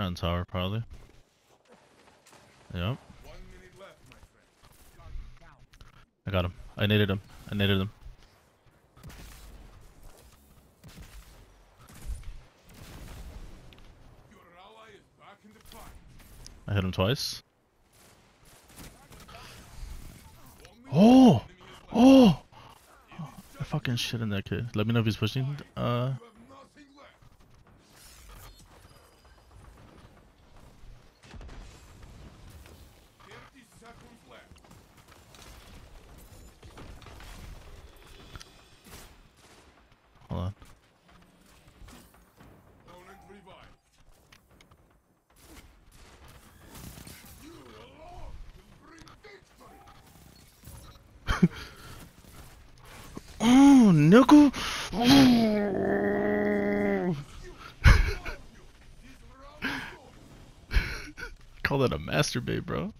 On tower, probably. Yep. I got him. I needed him. I needed him. I hit him twice. Oh! Oh! I fucking shit in that kid. Let me know if he's pushing. Uh. On. Oh, nickel. Call that a masturbate, bro.